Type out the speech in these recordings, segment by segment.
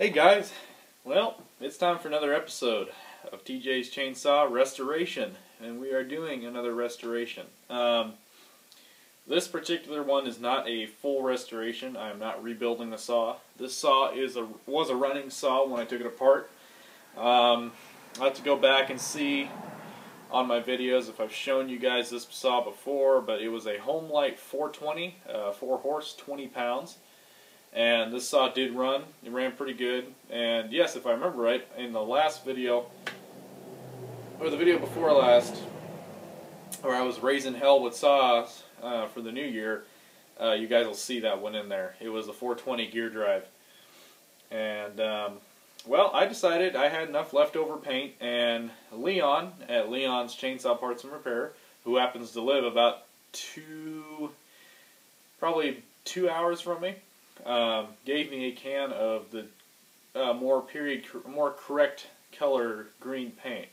Hey guys, well, it's time for another episode of TJ's Chainsaw Restoration, and we are doing another restoration. Um, this particular one is not a full restoration. I am not rebuilding the saw. This saw is a was a running saw when I took it apart. Um, I have to go back and see on my videos if I've shown you guys this saw before, but it was a Homelite 420, uh, 4 horse, 20 pounds. And this saw did run. It ran pretty good. And yes, if I remember right, in the last video, or the video before last, where I was raising hell with saws uh, for the new year, uh, you guys will see that one in there. It was a 420 gear drive. And, um, well, I decided I had enough leftover paint, and Leon at Leon's Chainsaw Parts and Repair, who happens to live about two, probably two hours from me, um, gave me a can of the uh, more period, more correct color green paint.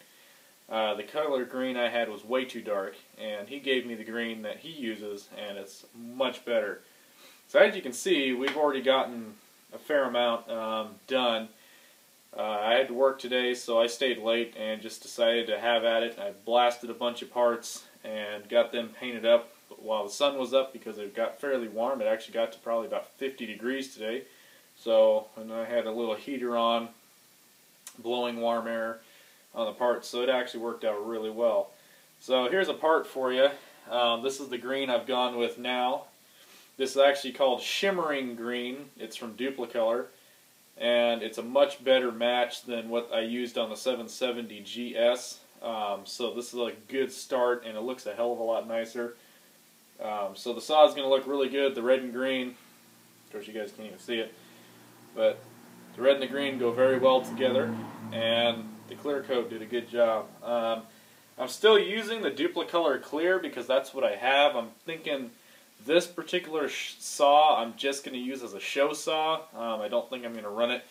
Uh, the color green I had was way too dark, and he gave me the green that he uses, and it's much better. So as you can see, we've already gotten a fair amount um, done. Uh, I had to work today, so I stayed late and just decided to have at it. I blasted a bunch of parts and got them painted up while the sun was up because it got fairly warm. It actually got to probably about 50 degrees today. So, and I had a little heater on, blowing warm air on the parts, so it actually worked out really well. So here's a part for you. Um, this is the green I've gone with now. This is actually called Shimmering Green. It's from Duplicolor and it's a much better match than what I used on the 770 GS. Um, so this is a good start, and it looks a hell of a lot nicer. Um, so the saw is going to look really good. The red and green, of course you guys can't even see it, but the red and the green go very well together, and the clear coat did a good job. Um, I'm still using the Duplicolor Clear because that's what I have. I'm thinking this particular saw I'm just going to use as a show saw. Um, I don't think I'm going to run it.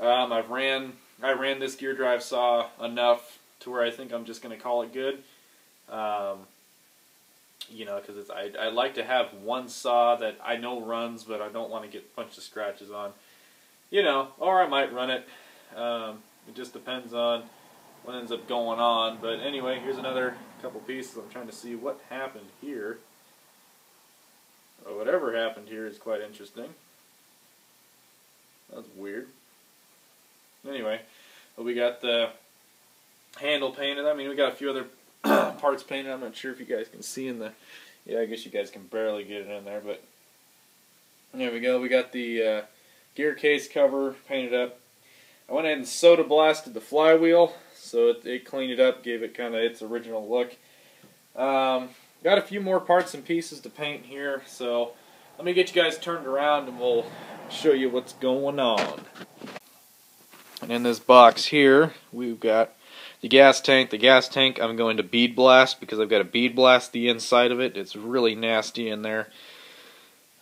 Um, I've ran I ran this gear drive saw enough to where I think I'm just going to call it good. Um, you know, because I I like to have one saw that I know runs, but I don't want to get a bunch of scratches on. You know, or I might run it. Um, it just depends on what ends up going on. But anyway, here's another couple pieces. I'm trying to see what happened here. Well, whatever happened here is quite interesting. That's weird. Anyway, we got the handle painted. I mean, we got a few other parts painted. I'm not sure if you guys can see in the... Yeah, I guess you guys can barely get it in there, but... There we go. We got the uh, gear case cover painted up. I went ahead and soda blasted the flywheel, so it, it cleaned it up, gave it kind of its original look. Um, Got a few more parts and pieces to paint here, so let me get you guys turned around and we'll show you what's going on. And in this box here, we've got the gas tank. The gas tank I'm going to bead blast because I've got to bead blast the inside of it. It's really nasty in there.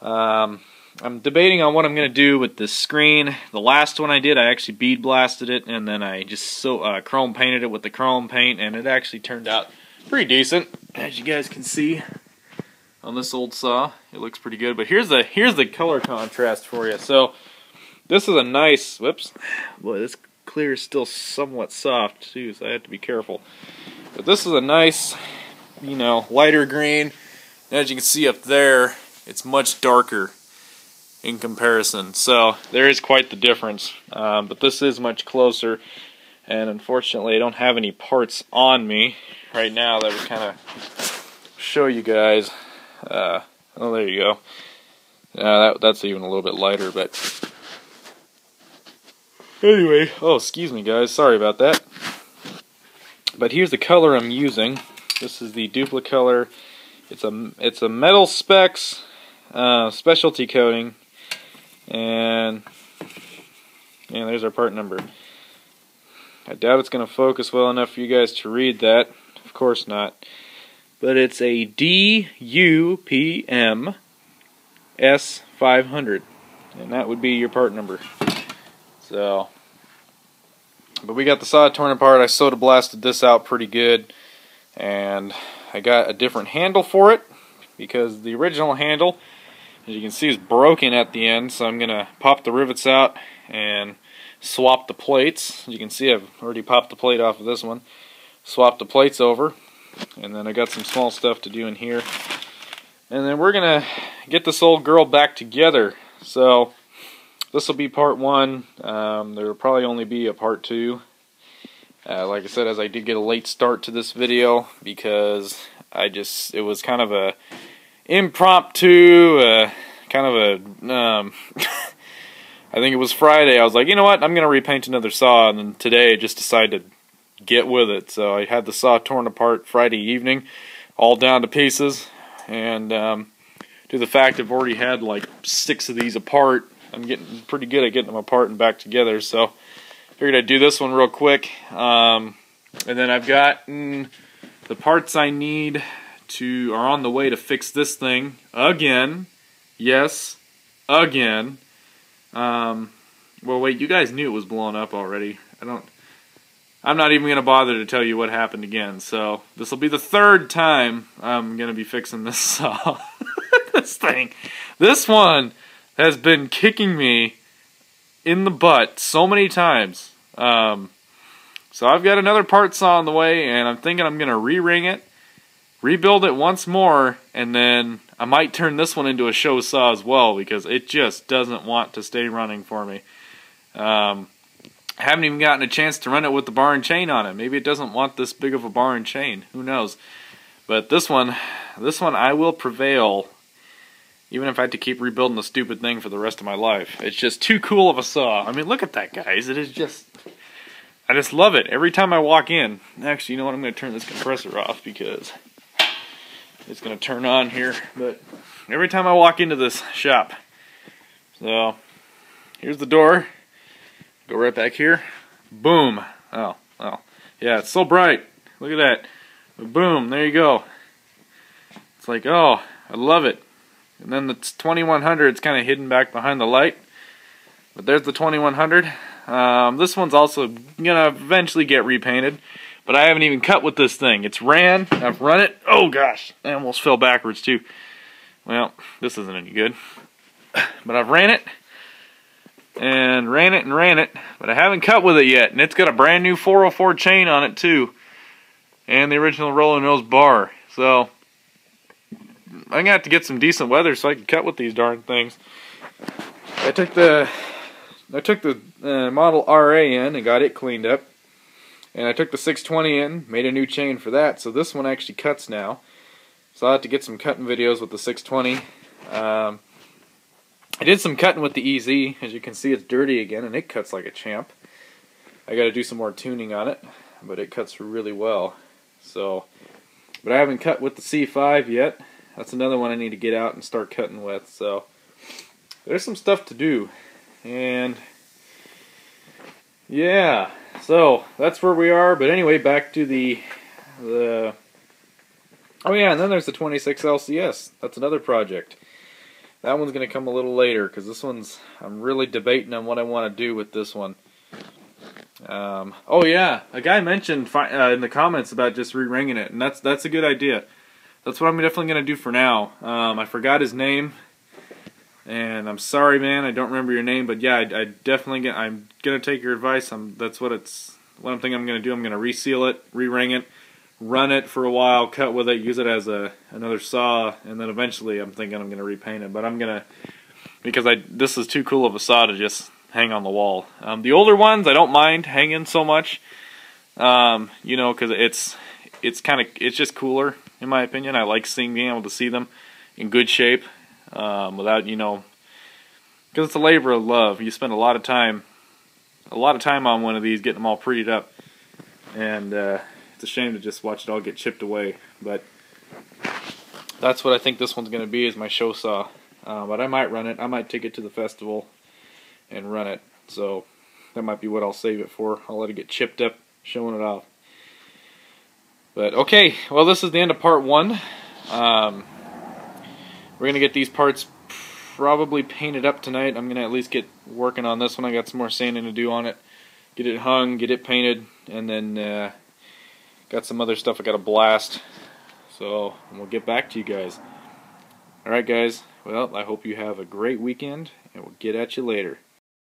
Um, I'm debating on what I'm going to do with the screen. The last one I did, I actually bead blasted it and then I just so uh, chrome painted it with the chrome paint and it actually turned out pretty decent, as you guys can see on this old saw. It looks pretty good. But here's the here's the color contrast for you. So this is a nice. Whoops, boy, this clear is still somewhat soft too, so I have to be careful. But this is a nice, you know, lighter green. And As you can see up there, it's much darker in comparison. So there is quite the difference. Um, but this is much closer. And unfortunately, I don't have any parts on me right now that would kind of show you guys. Uh, oh, there you go. Uh, that, that's even a little bit lighter, but anyway. Oh, excuse me, guys. Sorry about that. But here's the color I'm using. This is the Duplicolor. It's a it's a metal specs uh, specialty coating, and and there's our part number. I doubt it's going to focus well enough for you guys to read that Of course not. But it's a DUPM S500. And that would be your part number. So, but we got the saw torn apart. I soda blasted this out pretty good. And I got a different handle for it because the original handle, as you can see, is broken at the end. So I'm to pop the rivets out and swap the plates. As you can see, I've already popped the plate off of this one. Swap the plates over. And then I got some small stuff to do in here. And then we're to get this old girl back together. So this will be part one. Um, there will probably only be a part two. Uh, like I said, as I did get a late start to this video because I just, it was kind of a impromptu, uh, kind of a, um, I think it was Friday. I was like, you know what, I'm going to repaint another saw. And then today I just decided to get with it. So I had the saw torn apart Friday evening, all down to pieces. And um, to the fact I've already had like six of these apart I'm getting pretty good at getting them apart and back together. So figured I'd do this one real quick. Um, and then I've gotten the parts I need to are on the way to fix this thing again. Yes, again. Um, well, wait, you guys knew it was blown up already. I don't. I'm not even going to bother to tell you what happened again. So this will be the third time I'm going to be fixing this saw. this thing. This one has been kicking me in the butt so many times. Um, so I've got another part saw on the way, and I'm thinking I'm going to re-ring it, rebuild it once more, and then I might turn this one into a show saw as well because it just doesn't want to stay running for me. Um, haven't even gotten a chance to run it with the bar and chain on it. Maybe it doesn't want this big of a bar and chain. Who knows? But this one, this one I will prevail even if I had to keep rebuilding the stupid thing for the rest of my life. It's just too cool of a saw. I mean, look at that, guys. It is just... I just love it. Every time I walk in... Actually, you know what? I'm going to turn this compressor off because it's going to turn on here. But every time I walk into this shop... So, here's the door. Go right back here. Boom. Oh, well. Yeah, it's so bright. Look at that. Boom. There you go. It's like, oh, I love it. And then the 2100 is kind of hidden back behind the light. But there's the 2100. Um, this one's also going to eventually get repainted. But I haven't even cut with this thing. It's ran. I've run it. Oh gosh, I almost fell backwards too. Well, this isn't any good. But I've ran it. And ran it and ran it. But I haven't cut with it yet. And it's got a brand new 404 chain on it too. And the original roller nose bar. So I'm gonna have to get some decent weather so I can cut with these darn things. I took the I took the uh, Model RA in and got it cleaned up. And I took the 620 in, made a new chain for that, so this one actually cuts now. So I'll have to get some cutting videos with the 620. Um, I did some cutting with the EZ. As you can see, it's dirty again, and it cuts like a champ. I got to do some more tuning on it, but it cuts really well. So, but I haven't cut with the C5 yet that's another one I need to get out and start cutting with. So there's some stuff to do. And yeah, so that's where we are. But anyway, back to the the oh yeah, and then there's the 26 LCS. That's another project. That one's going to come a little later because this one's I'm really debating on what I want to do with this one. Um, oh yeah, a guy mentioned uh, in the comments about just re-ringing it, and that's that's a good idea that's what I'm definitely going to do for now. Um, I forgot his name, and I'm sorry, man. I don't remember your name, but yeah, I, I definitely get. I'm gonna take your advice. I'm. That's what it's. What I'm thinking I'm gonna do. I'm gonna reseal it, re-ring it, run it for a while, cut with it, use it as a another saw, and then eventually I'm thinking I'm gonna repaint it. But I'm gonna because I this is too cool of a saw to just hang on the wall. Um, the older ones I don't mind hanging so much, um, you know, because it's it's kind of it's just cooler in my opinion. I like seeing being able to see them in good shape um, without you know because it's a labor of love. You spend a lot of time a lot of time on one of these getting them all prettied up. And uh, it's a shame to just watch it all get chipped away but that's what I think this one's going to be is my show saw. Uh, but I might run it. I might take it to the festival and run it. So that might be what I'll save it for. I'll let it get chipped up showing it off but okay, well this is the end of part one. Um, we're gonna get these parts probably painted up tonight. I'm gonna at least get working on this one. I got some more sanding to do on it. Get it hung, get it painted, and then uh, got some other stuff I gotta blast. So we'll get back to you guys. Alright guys, well I hope you have a great weekend and we'll get at you later.